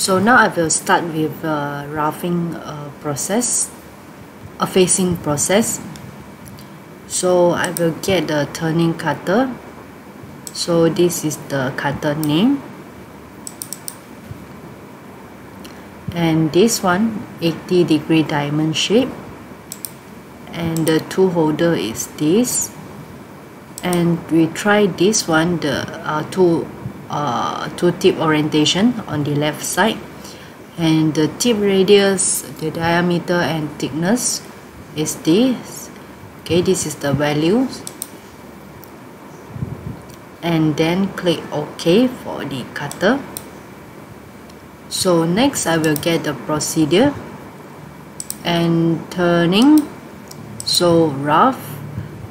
So now I will start with a roughing uh, process, a facing process. So I will get the turning cutter. So this is the cutter name. And this one 80 degree diamond shape. And the tool holder is this. And we try this one, the uh, tool uh, tool tip orientation on the left side. And the tip radius the diameter and thickness is this. Okay this is the values and then click ok for the cutter. So next I will get the procedure. And turning. So rough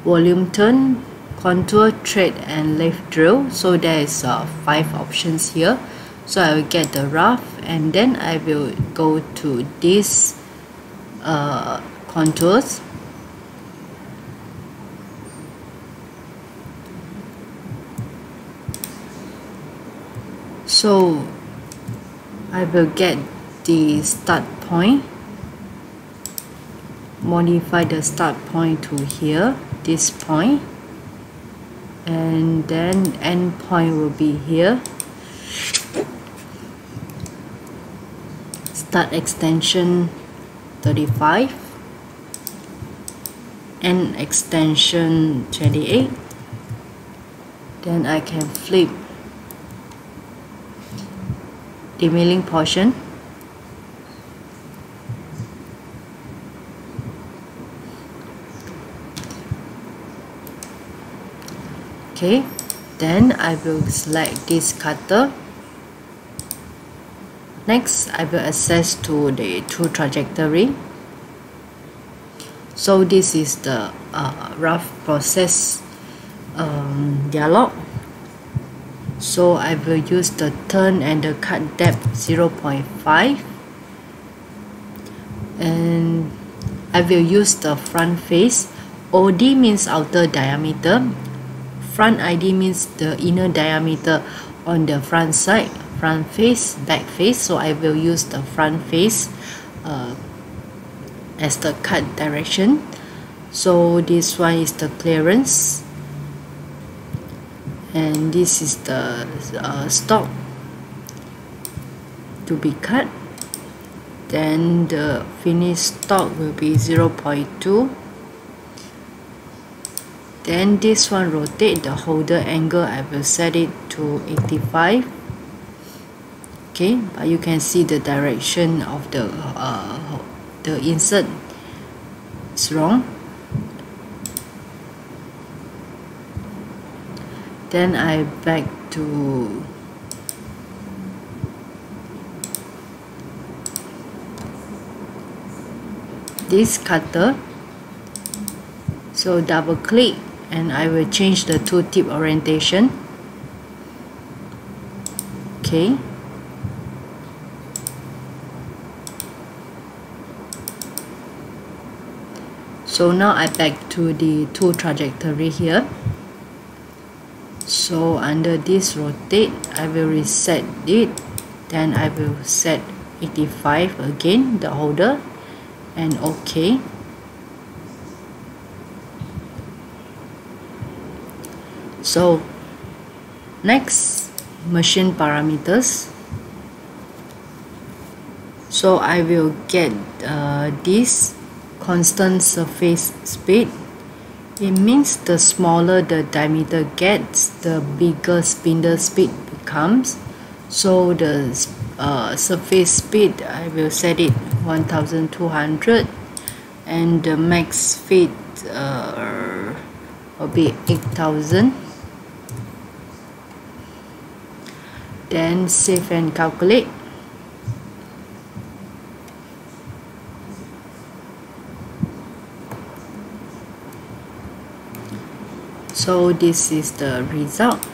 volume turn contour thread and lathe drill. So there is uh, five options here. So I will get the rough and then I will go to this uh, contours. So I will get the start point. Modify the start point to here this point and then end point will be here. Start extension 35 end extension 28 then I can flip the milling portion okay then I will select this cutter. Next I will access to the tool trajectory. So this is the uh, rough process um, dialog. So I will use the turn and the cut depth 0.5 and I will use the front face. OD means outer diameter front ID means the inner diameter on the front side front face back face. So I will use the front face uh, as the cut direction. So this one is the clearance. And this is the uh, stock to be cut. Then the finished stock will be 0.2 then this one rotate the holder angle. I will set it to 85 okay but you can see the direction of the uh, the insert is wrong. Then I back to this cutter. So double click and I will change the tool tip orientation. Okay. So now I back to the tool trajectory here. So under this rotate I will reset it. Then I will set 85 again the holder and OK so next machine parameters. So I will get uh, this constant surface speed. It means the smaller the diameter gets the bigger spindle speed becomes. So the uh, surface speed I will set it 1200 and the max speed uh, will be 8000 then save and calculate. So this is the result